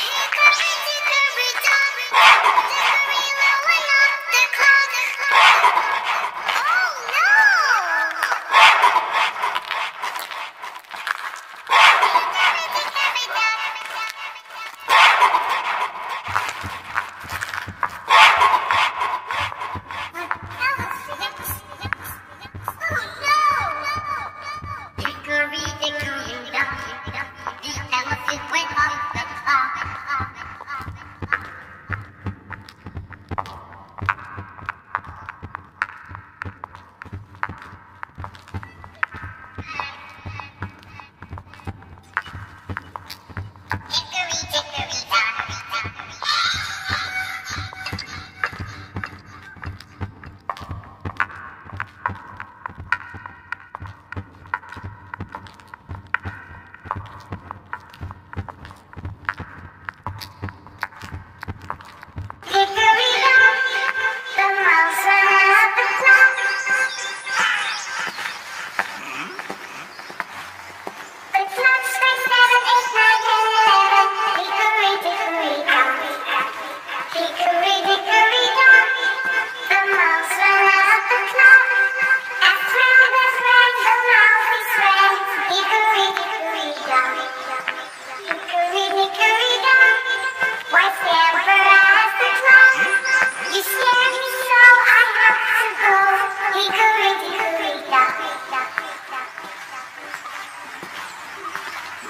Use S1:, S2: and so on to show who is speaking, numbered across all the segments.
S1: Here comes the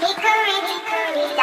S1: 히코리 히코리다.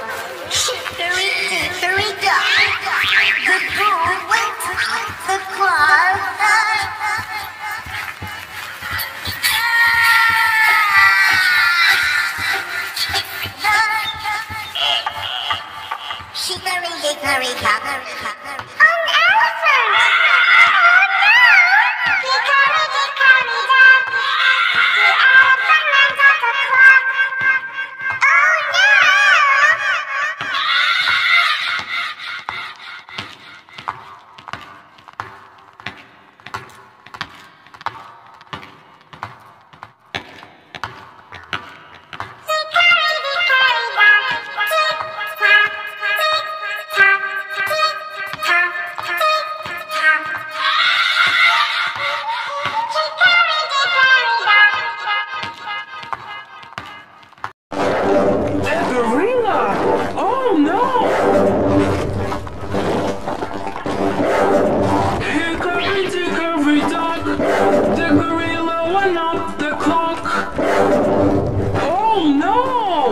S1: Shikari, shikari, cockery.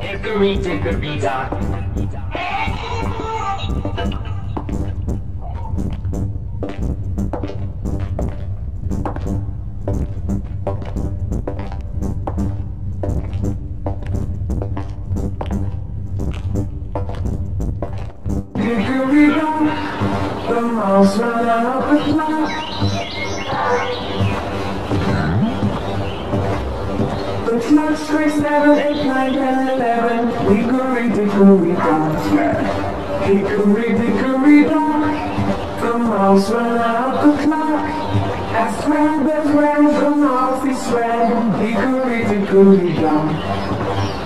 S2: Hickory dickory dock.
S3: The mouse ran out of The clock strikes seven, eight, nine, ten, eleven. Hickory dickory dock. Hickory dickory dock. The mouse ran out the clock. As swam as ran the mouse he swam. Hickory dickory dock.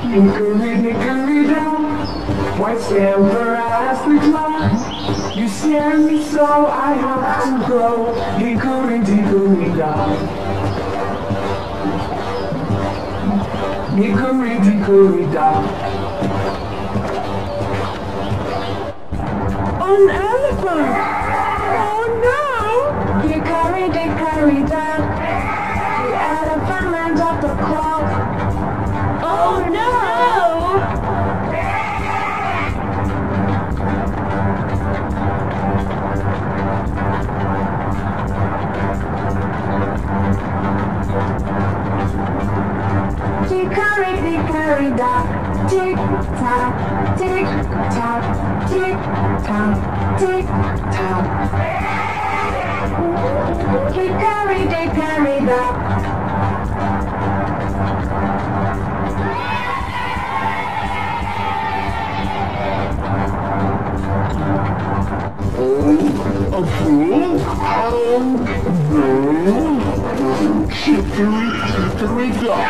S3: Hickory dickory dock. Why scamper as the clock? You scare me so I have to go. Hickory dickory dock. Hickory dickory dock. Hickory dickory dock. Tick tock, tick tock, tick tock, tick tock. Hickory dickory dock.
S4: Oh. A fool? Oh, no. Hickory dickory dock.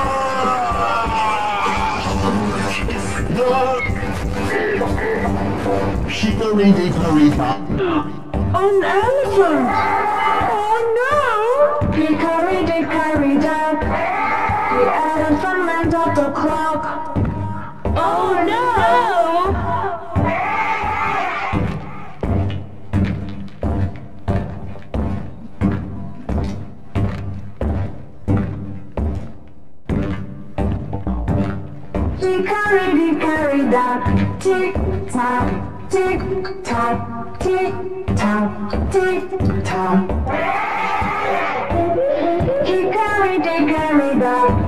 S4: went duck. Hickory dickory.
S3: An elephant! Oh no! Hickory dickory dock. The elephant lands off the clock. Hickory dickory dock. Tick tock, tick tock, tick tock, tick tock. Hickory dickory dock.